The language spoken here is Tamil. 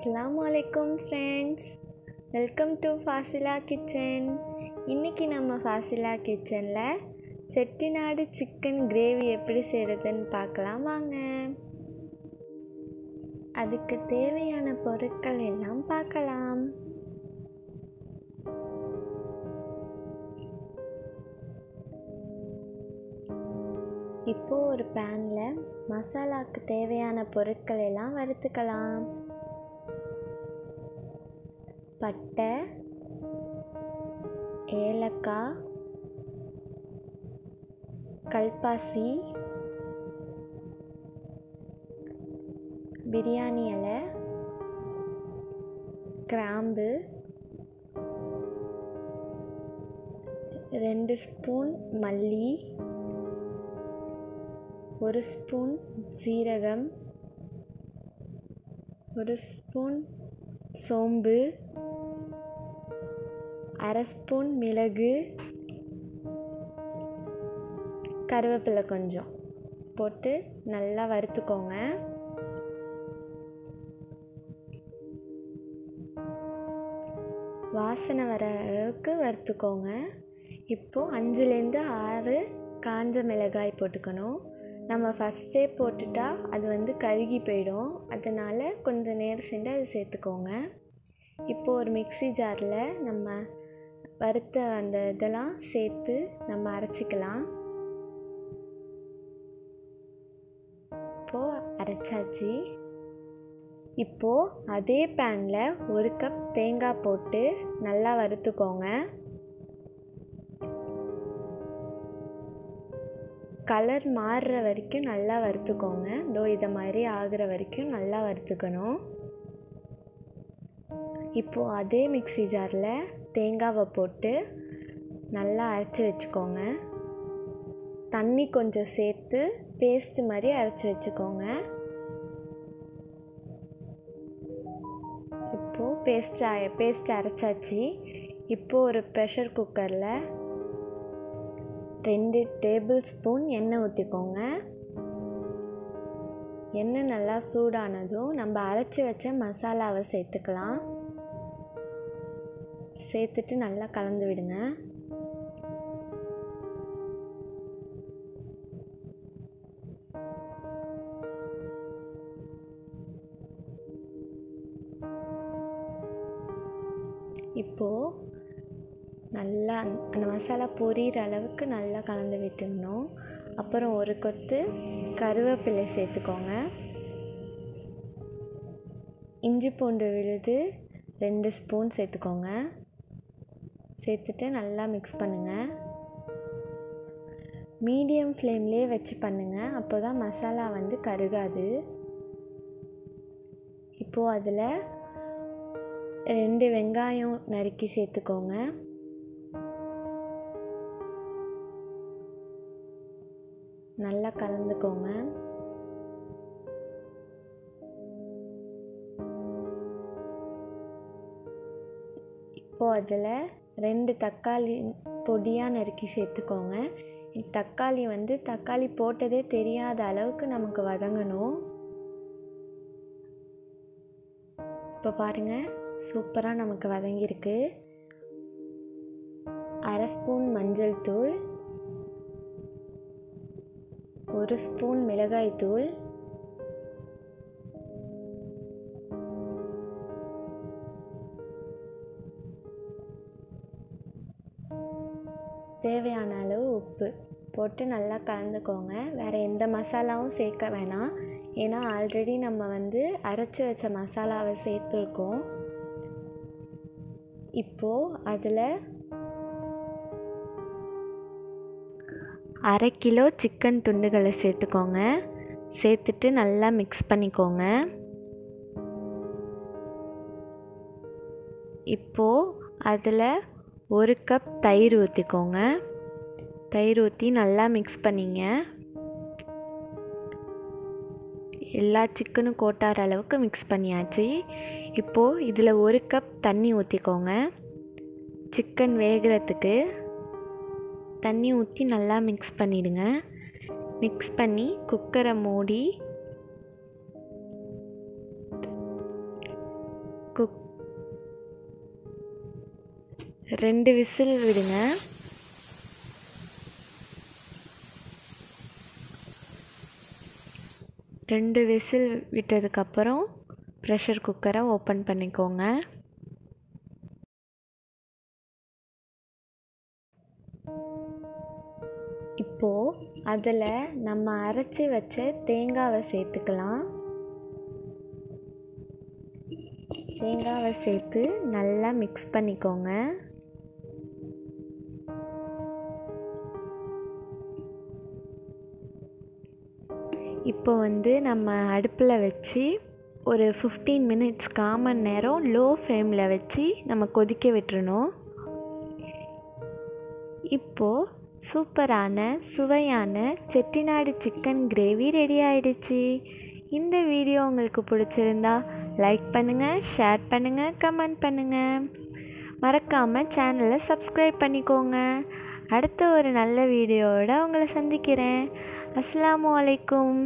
அஸ்லாம் அலைக்கும் friends welcome to Fazila kitchen இன்றைக்கி நம்ம ஃபாசிலா கிச்சனில் செட்டிநாடு சிக்கன் கிரேவி எப்படி செய்கிறதுன்னு பார்க்கலாம் வாங்க. அதுக்கு தேவையான பொருட்கள் எல்லாம் பார்க்கலாம். இப்போது ஒரு பேனில் மசாலாவுக்கு தேவையான பொருட்கள் எல்லாம் வறுத்துக்கலாம். பட்டை ஏலக்காய் கல்பாசி பிரியாணி இலை கிராம்பு ரெண்டு ஸ்பூன் மல்லி ஒரு ஸ்பூன் சீரகம் ஒரு ஸ்பூன் சோம்பு அரை ஸ்பூன் மிளகு கருவேப்பிலை கொஞ்சம் போட்டு நல்லா வறுத்துக்கோங்க. வாசனை வர அளவுக்கு வறுத்துக்கோங்க. இப்போது அஞ்சுலேருந்து ஆறு காஞ்ச மிளகாய் போட்டுக்கணும். நம்ம ஃபஸ்ட்டே போட்டுட்டா அது வந்து கருகி போயிடும். அதனால் கொஞ்சம் நேரம் சென்று அதை சேர்த்துக்கோங்க. இப்போது ஒரு மிக்சி ஜாரில் நம்ம வறுத்த அந்த இதெல்லாம் சேர்த்து நம்ம அரைச்சிக்கலாம். இப்போது அரைச்சாச்சு. இப்போது அதே பேனில் ஒரு கப் தேங்காய் போட்டு நல்லா வறுத்துக்கோங்க. கலர் மாறுற வரைக்கும் நல்லா வறுத்துக்கோங்க. இதோ இதை மாதிரி ஆகிற வரைக்கும் நல்லா வறுத்துக்கணும். இப்போது அதே மிக்சி ஜாரில் தேங்காவை போட்டு நல்லா அரைச்சி வச்சுக்கோங்க. தண்ணி கொஞ்சம் சேர்த்து பேஸ்ட்டு மாதிரி அரைச்சி வச்சுக்கோங்க. இப்போது பேஸ்ட் பேஸ்ட் அரைச்சாச்சு. இப்போது ஒரு ப்ரெஷர் குக்கரில் ரெண்டு டேபிள் ஸ்பூன் எண்ணெய் ஊற்றிக்கோங்க எண்ணெய் நல்லா சூடானதும் நம்ம அரைச்சி வச்ச மசாலாவை சேர்த்துக்கலாம். சேர்த்துட்டு நல்லா கலந்து விடுங்க. இப்போது நல்லா அந்த மசாலா பொரியிற அளவுக்கு நல்லா கலந்து விட்டுடணும். அப்புறம் ஒரு கொத்து கருவேப்பிலை சேர்த்துக்கோங்க. இஞ்சி பூண்டு விழுது ரெண்டு ஸ்பூன் சேர்த்துக்கோங்க. சேர்த்துட்டு நல்லா மிக்ஸ் பண்ணுங்கள் மீடியம் ஃப்ளேம்லேயே வச்சு பண்ணுங்கள் அப்போ தான் மசாலா வந்து கருகாது. இப்போது அதில் ரெண்டு வெங்காயம் நறுக்கி சேர்த்துக்கோங்க. நல்லா கலந்துக்கோங்க. இப்போது அதில் ரெண்டு தக்காளி பொடியாக நறுக்கி சேர்த்துக்கோங்க. தக்காளி வந்து தக்காளி போட்டதே தெரியாத அளவுக்கு நமக்கு வதங்கணும். இப்போ பாருங்கள் சூப்பராக நமக்கு வதங்கியிருக்கு. அரை ஸ்பூன் மஞ்சள் தூள் ஒரு ஸ்பூன் மிளகாய் தூள். தேவையான அளவு உப்பு போட்டு நல்லா கலந்துக்கோங்க. வேறு எந்த மசாலாவும் சேர்க்க வேணாம். ஏன்னா ஆல்ரெடி நம்ம வந்து அரைச்சி வச்ச மசாலாவை சேர்த்துருக்கோம். இப்போது அதில் அரை கிலோ சிக்கன் துண்டுகளை சேர்த்துக்கோங்க. சேர்த்துட்டு நல்லா மிக்ஸ் பண்ணிக்கோங்க. இப்போது அதில் ஒரு கப் தயிர் ஊற்றிக்கோங்க தயிர் ஊற்றி நல்லா மிக்ஸ் பண்ணிங்க. எல்லா சிக்கனும் கோட்டார அளவுக்கு மிக்ஸ் பண்ணியாச்சு. இப்போது இதில் ஒரு கப் தண்ணி ஊற்றிக்கோங்க சிக்கன் வேகிறதுக்கு தண்ணி ஊற்றி நல்லா மிக்ஸ் பண்ணிவிடுங்க மிக்ஸ் பண்ணி குக்கரை மூடி குக் ரெண்டு விசில் விடுங்க. ரெண்டு விசில் விட்டதுக்கப்புறம் ப்ரெஷர் குக்கரை ஓப்பன் பண்ணிக்கோங்க. அதில் நம்ம அரைச்சி வச்ச தேங்காவை சேர்த்துக்கலாம். தேங்காவை சேர்த்து நல்லா மிக்ஸ் பண்ணிக்கோங்க. இப்போ வந்து நம்ம அடுப்பில் வச்சு ஒரு ஃபிஃப்டீன் மினிட்ஸ் காமன் நேரம் லோ ஃப்ளேமில் வச்சு நம்ம கொதிக்க விட்டுறணும். இப்போது சூப்பரான சுவையான செட்டிநாடு சிக்கன் கிரேவி ரெடி ஆயிடுச்சு. இந்த வீடியோ உங்களுக்கு பிடிச்சிருந்தா லைக் பண்ணுங்கள் ஷேர் பண்ணுங்கள் கமெண்ட் பண்ணுங்கள் மறக்காமல் சேனலை சப்ஸ்கிரைப் பண்ணிக்கோங்க. அடுத்த ஒரு நல்ல வீடியோவோட உங்களை சந்திக்கிறேன். அஸ்ஸலாமு அலைக்கும்.